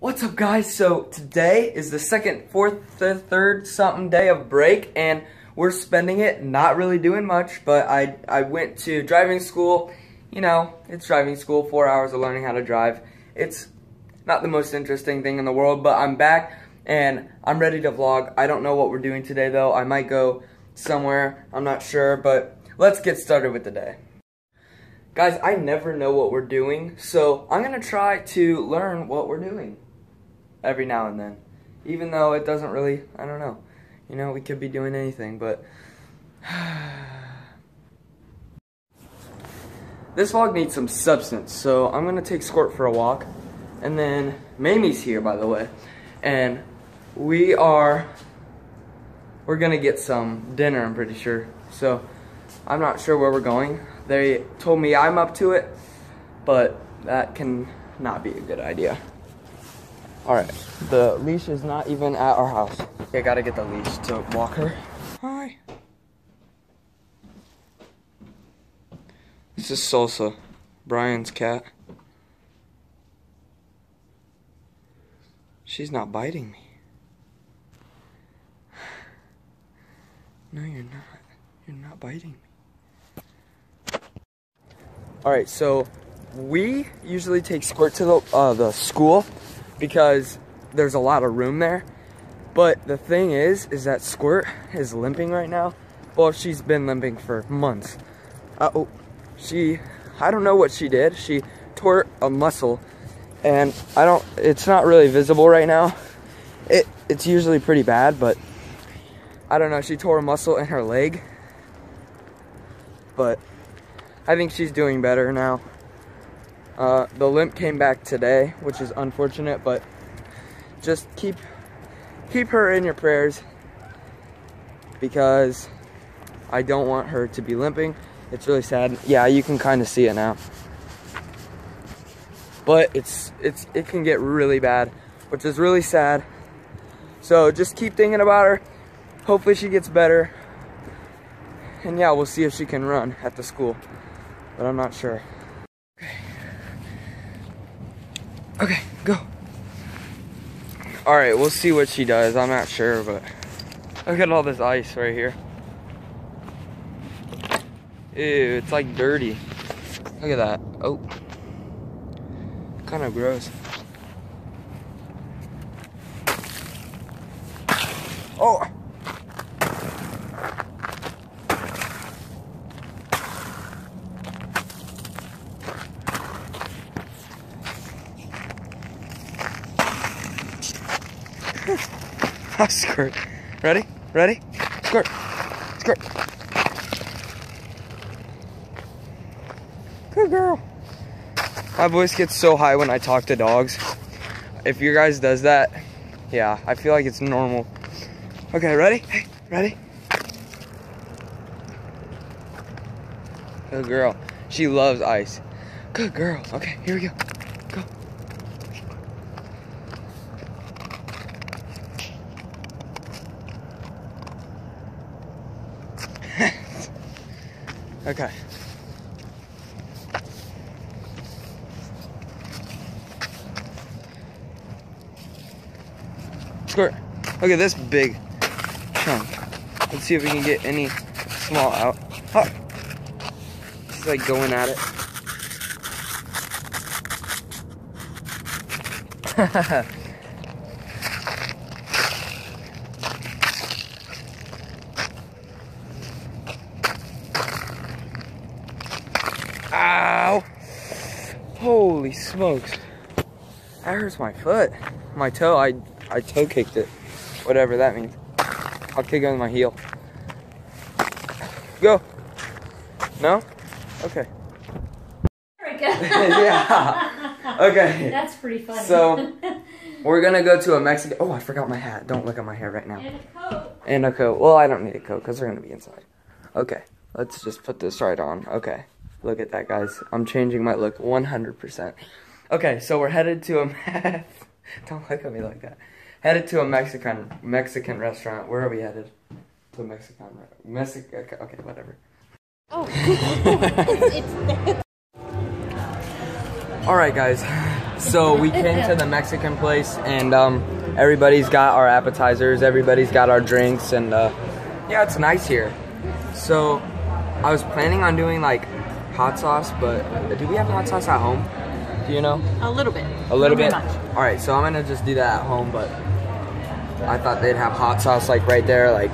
What's up guys? So today is the second, fourth, th third something day of break and we're spending it not really doing much, but I, I went to driving school. You know, it's driving school, four hours of learning how to drive. It's not the most interesting thing in the world, but I'm back and I'm ready to vlog. I don't know what we're doing today though. I might go somewhere, I'm not sure, but let's get started with the day. Guys, I never know what we're doing, so I'm gonna try to learn what we're doing every now and then. Even though it doesn't really, I don't know. You know, we could be doing anything, but. this vlog needs some substance, so I'm gonna take Squirt for a walk. And then Mamie's here, by the way. And we are. We're gonna get some dinner, I'm pretty sure. So, I'm not sure where we're going. They told me I'm up to it, but that can not be a good idea. All right, the leash is not even at our house. I gotta get the leash to walk her. Hi. This is Salsa, Brian's cat. She's not biting me. No, you're not. You're not biting me. All right, so we usually take Squirt to the, uh, the school because there's a lot of room there. But the thing is, is that Squirt is limping right now. Well, she's been limping for months. Uh oh, she, I don't know what she did. She tore a muscle and I don't, it's not really visible right now. It, it's usually pretty bad, but I don't know. She tore a muscle in her leg, but I think she's doing better now. Uh, the limp came back today, which is unfortunate, but just keep keep her in your prayers because I don't want her to be limping. It's really sad. Yeah, you can kind of see it now. But it's it's it can get really bad, which is really sad. So just keep thinking about her. Hopefully she gets better. And yeah, we'll see if she can run at the school. But I'm not sure. Okay, go. All right, we'll see what she does. I'm not sure, but look at all this ice right here. Ew, it's like dirty. Look at that. Oh, kind of gross. Oh. Squirt. Ready? Ready? Squirt. Squirt. Good girl. My voice gets so high when I talk to dogs. If your guys does that, yeah, I feel like it's normal. Okay, ready? Hey, ready? Good girl. She loves ice. Good girl. Okay, here we go. okay. Squirt. Look at this big chunk. Let's see if we can get any small out. Oh. She's like going at it. Ow! Holy smokes. That hurts my foot. My toe, I, I toe kicked it. Whatever that means. I'll kick it with my heel. Go. No? Okay. yeah. Okay. That's pretty funny. So, We're gonna go to a Mexican. Oh, I forgot my hat. Don't look at my hair right now. and a coat. And a coat. Well, I don't need a coat because we're gonna be inside. Okay, let's just put this right on. Okay, look at that, guys. I'm changing my look 100%. Okay, so we're headed to a. don't look at me like that. Headed to a Mexican Mexican restaurant. Where are we headed? To a Mexican Mexican. Okay, whatever. Oh, it's, it's All right, guys. So we came to the Mexican place, and um, everybody's got our appetizers, everybody's got our drinks, and uh, yeah, it's nice here. So I was planning on doing like hot sauce, but do we have hot sauce at home? Do you know? A little bit. A little Not bit? much. All right, so I'm gonna just do that at home, but I thought they'd have hot sauce like right there, like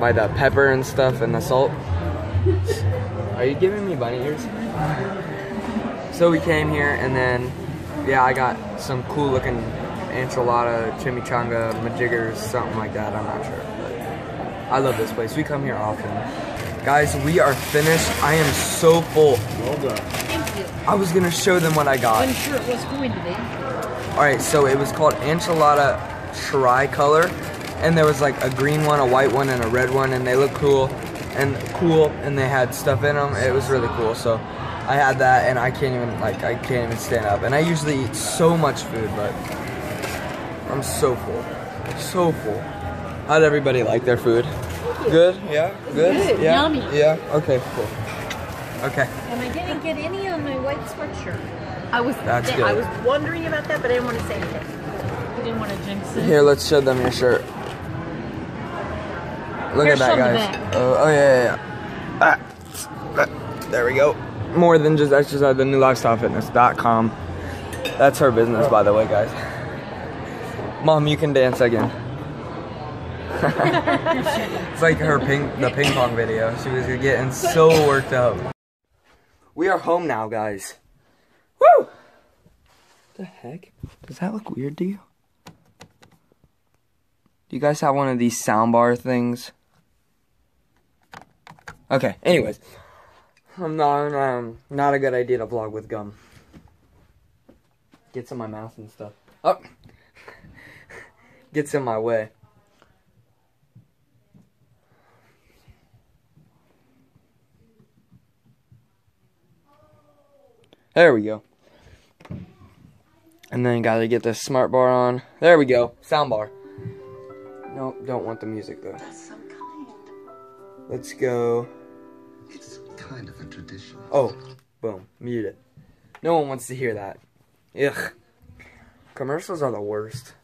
by the pepper and stuff and the salt. Are you giving me bunny ears? So we came here and then, yeah, I got some cool looking enchilada, chimichanga, majiggers, something like that. I'm not sure, but I love this place. We come here often. Guys, we are finished. I am so full. Well done. Thank you. I was gonna show them what I got. I'm sure it was going to be. All right, so it was called enchilada tricolor, and there was like a green one, a white one, and a red one, and they look cool and cool, and they had stuff in them. It was really cool. So I had that, and I can't even like I can't even stand up. And I usually eat so much food, but I'm so full, so full. How'd everybody like their food? Good. Yeah. Good. Good, Yeah. yummy. Yeah. Okay. Cool. Okay. And I didn't get any on my white sweatshirt. I was That's good. I was wondering about that, but I didn't want to say anything. I didn't want to jinx it. Here, let's show them your shirt. Look Here, at that, guys. back. Oh, oh yeah, yeah, yeah. Ah, there we go. More than just exercise, the new lifestylefitness.com. That's her business, by the way, guys. Mom, you can dance again. It's like her ping, the ping pong video. She was getting so worked up. We are home now, guys. Woo! The heck? Does that look weird to you? Do you guys have one of these soundbar things? Okay, anyways. I'm not um not a good idea to vlog with gum. Gets in my mouth and stuff. Oh gets in my way. There we go. And then gotta get the smart bar on. There we go. Sound bar. No, don't want the music though. Let's go. It's kind of a tradition. Oh, boom. Mute it. No one wants to hear that. Ugh. Commercials are the worst.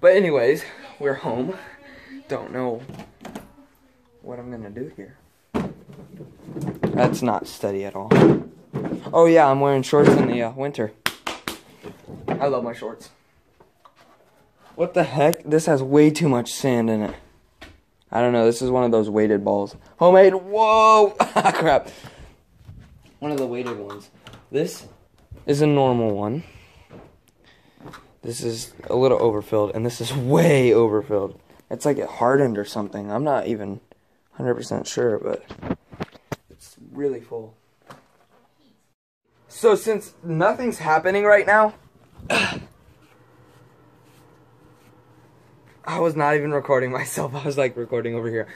But anyways, we're home. Don't know what I'm gonna do here. That's not steady at all. Oh yeah, I'm wearing shorts in the uh, winter. I love my shorts. What the heck? This has way too much sand in it. I don't know. This is one of those weighted balls. Homemade. Whoa! Crap. One of the weighted ones. This is a normal one. This is a little overfilled, and this is way overfilled. It's like it hardened or something. I'm not even 100% sure, but it's really full. So, since nothing's happening right now, I was not even recording myself. I was like recording over here.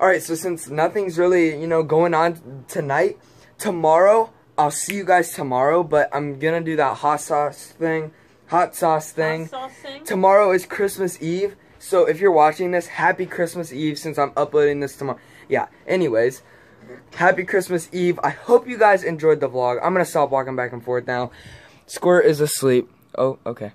Alright, so since nothing's really, you know, going on tonight, tomorrow, I'll see you guys tomorrow, but I'm gonna do that hot sauce thing, hot sauce thing. Hot sauce thing? Tomorrow is Christmas Eve, so if you're watching this, happy Christmas Eve since I'm uploading this tomorrow. Yeah, anyways, happy Christmas Eve. I hope you guys enjoyed the vlog. I'm gonna stop walking back and forth now. Squirt is asleep. Oh, okay.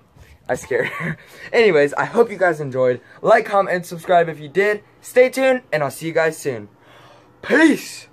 I scared her. Anyways, I hope you guys enjoyed. Like, comment, and subscribe if you did. Stay tuned, and I'll see you guys soon. Peace!